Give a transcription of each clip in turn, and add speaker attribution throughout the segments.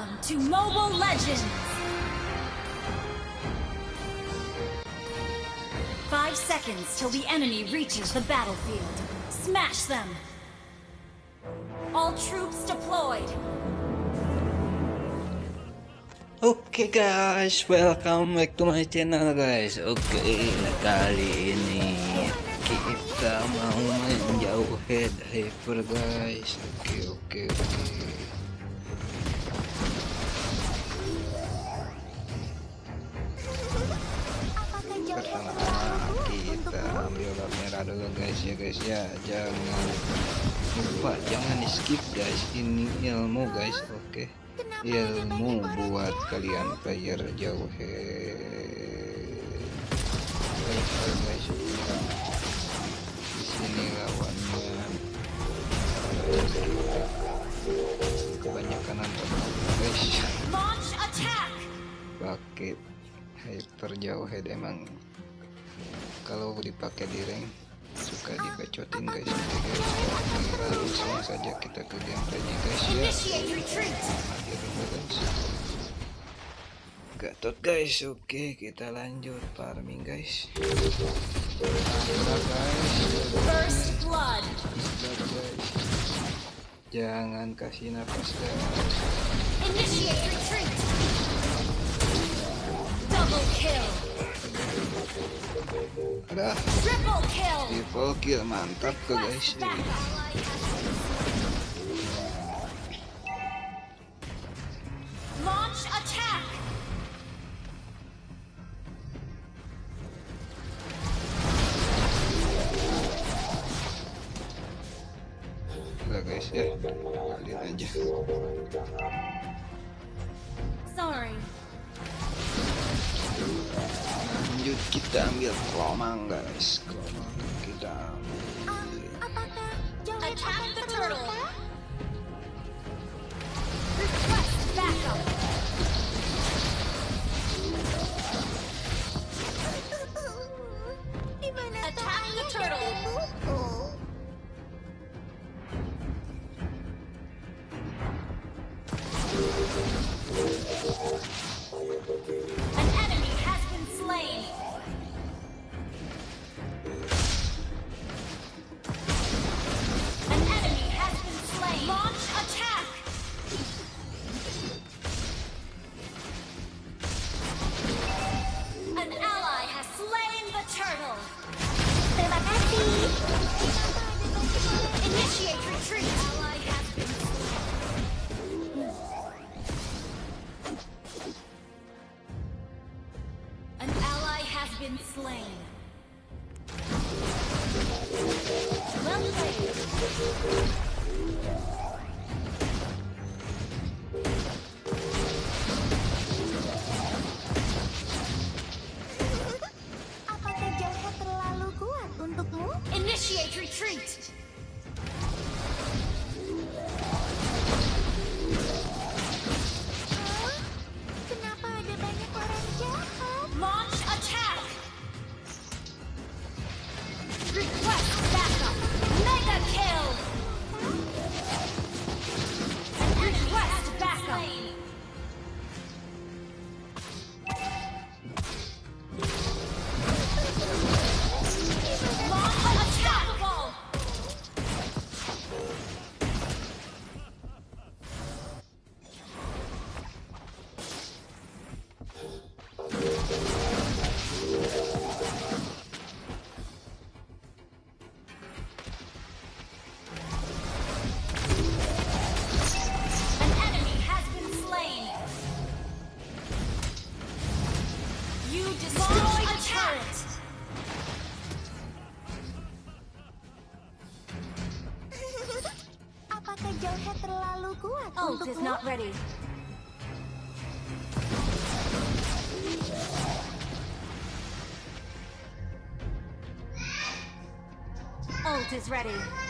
Speaker 1: Welcome to Mobile Legends! Five seconds till the enemy reaches the battlefield. Smash them! All troops deployed!
Speaker 2: Okay guys, welcome back to my channel guys. Oke, kali ini kita mau main Jawhead hyper guys. Oke, oke, oke. Merah dulu guys ya guys ya. Jangan lupa jangan di skip guys. Ini ilmu guys. Oke. Ilmu buat kalian player jauh. Hyper, guys. Di sini lawannya kebanyakan nonton guys. Pakai hyper jauh head emang kalau dipakai di rank suka dibacotin guys Oke, guys langsung saja kita ke gameplaynya guys ya Gatot guys oke kita lanjut farming guys Mantap guys
Speaker 1: First blood!
Speaker 2: Mantap, guys jangan kasih nafas guys
Speaker 1: Initiate retreat! Double kill!
Speaker 2: Ada
Speaker 1: Triple kill!
Speaker 2: mantap ke guys.
Speaker 1: Launch attack!
Speaker 2: Udah guys ya lihat aja kita ambil kelomang guys. Kelomang kita ambil
Speaker 1: ready. Ult is ready.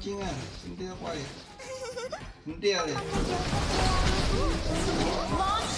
Speaker 3: 金啊，
Speaker 1: 金งอ่ะซึ้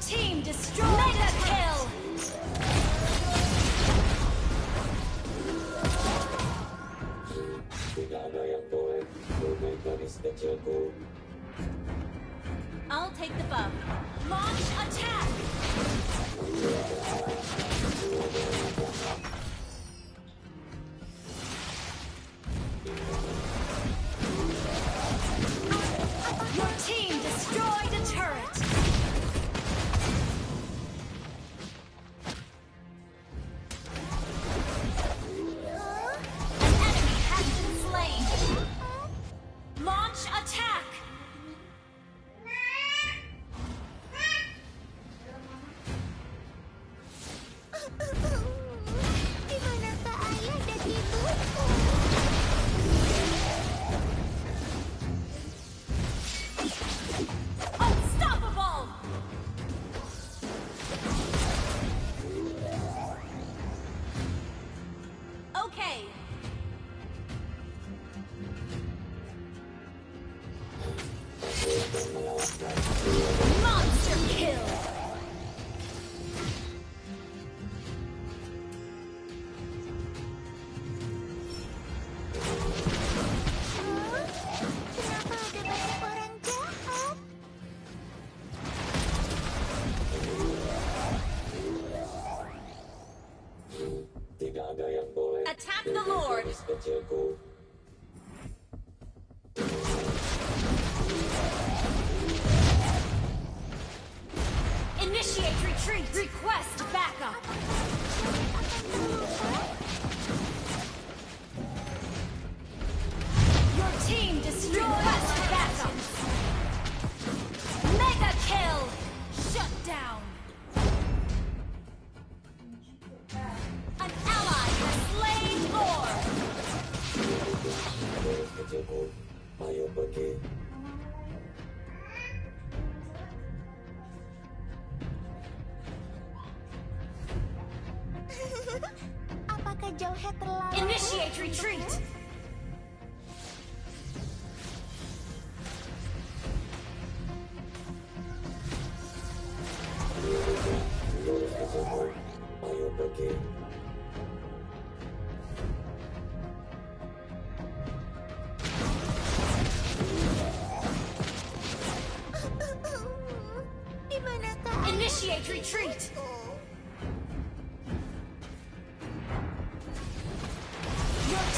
Speaker 1: team destroyed Mega kill! I'll take the buff. Launch attack!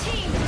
Speaker 1: team.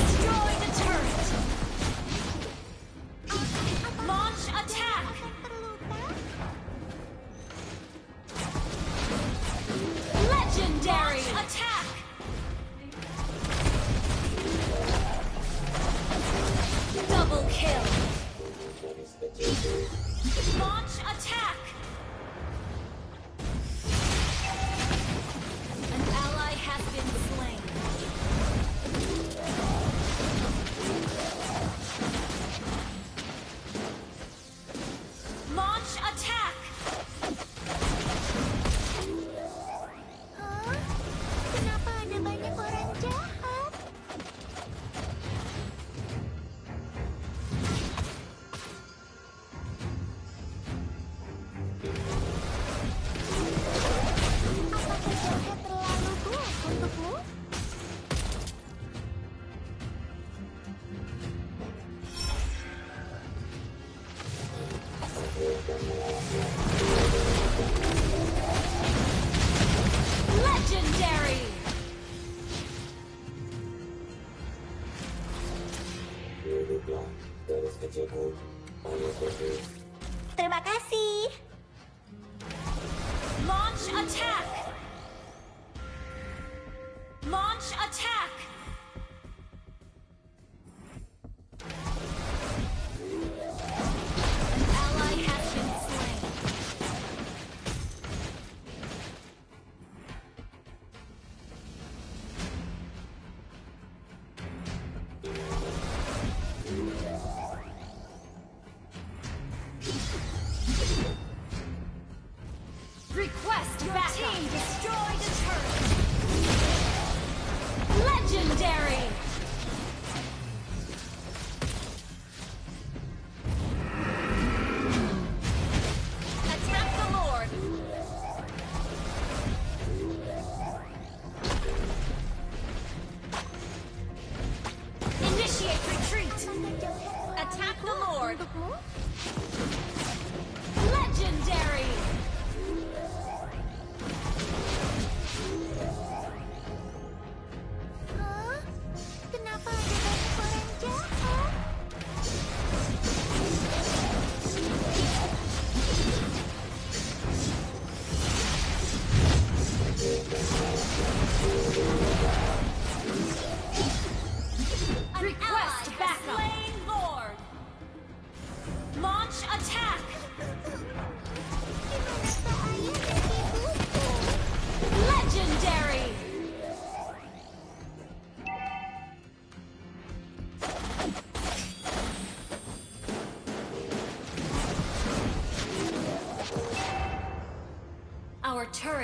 Speaker 1: Launch attack! Request Your backup. team destroy the turret! Legendary!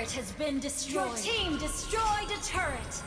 Speaker 1: turret has been destroyed. Your team destroyed a turret.